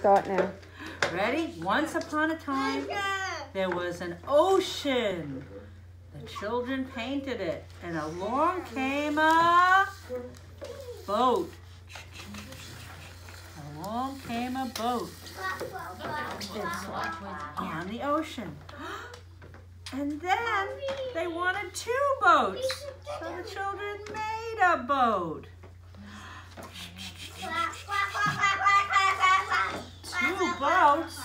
Start now. Ready? Once upon a time, there was an ocean. The children painted it, and along came a boat. Along came a boat on the ocean. And then they wanted two boats. So the children made a boat. Two boats?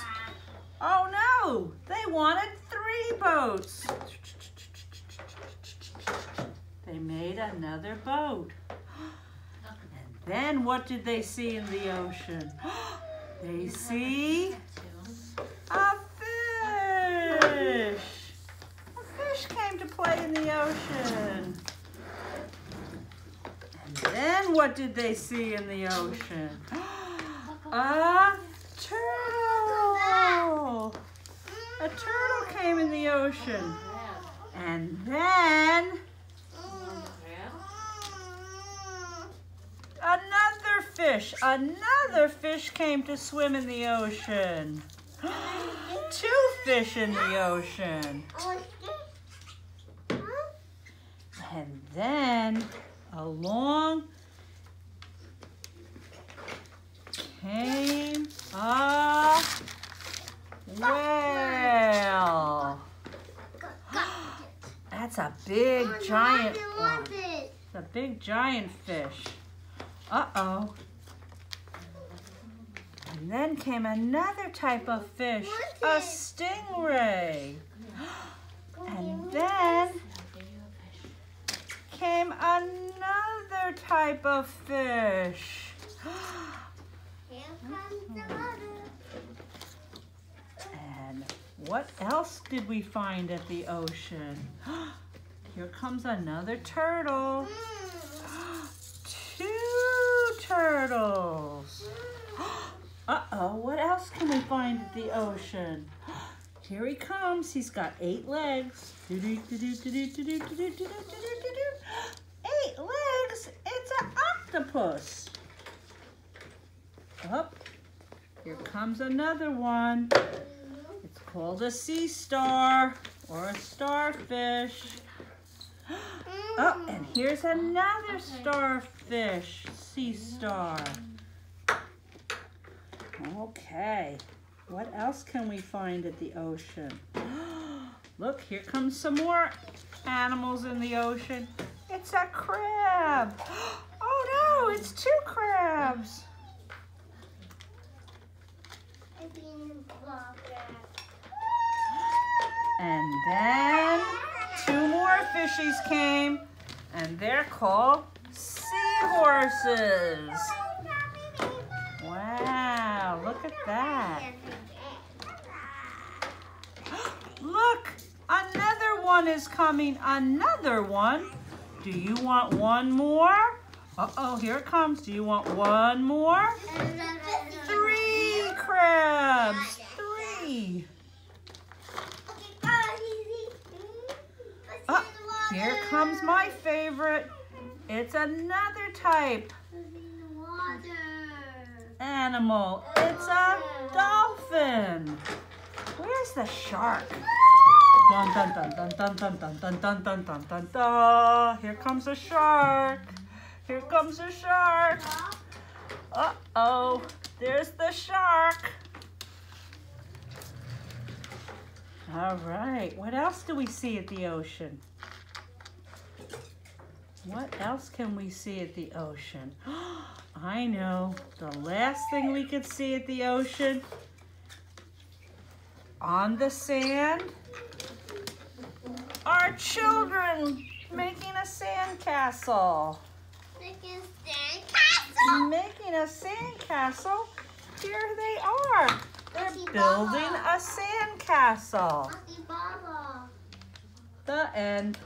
Oh no, they wanted three boats. They made another boat. And then what did they see in the ocean? They see a fish. A fish came to play in the ocean. And then what did they see in the ocean? A turtle. A turtle came in the ocean. And then another fish, another fish came to swim in the ocean. Two fish in the ocean. And then along came a whale. That's a big giant one. It's a big giant fish. Uh-oh. And then came another type of fish, a stingray. And then came another type of fish. And what else did we find at the ocean? Here comes another turtle. Two turtles. Uh-oh, what else can we find at the ocean? Here he comes. He's got eight legs. Eight legs. It's an octopus. Up. Here comes another one. Called a sea star or a starfish. Mm. Oh, and here's another starfish, sea star. Okay, what else can we find at the ocean? Look, here comes some more animals in the ocean. It's a crab. Oh no, it's two crabs. And then two more fishies came, and they're called seahorses. Wow, look at that. Look, another one is coming, another one. Do you want one more? Uh-oh, here it comes. Do you want one more? Three crabs, three. Oh, here comes my favorite. It's another type animal. It's a dolphin. Where's the shark? Dun dun dun dun dun dun dun dun dun dun dun dun. Here comes a shark. Here comes a shark. Uh-oh. There's the shark. All right. What else do we see at the ocean? What else can we see at the ocean? I know. The last thing we could see at the ocean on the sand are children making a sand castle. Making a sand castle. Making a sand castle. Here they are. They're building a sand castle. The end.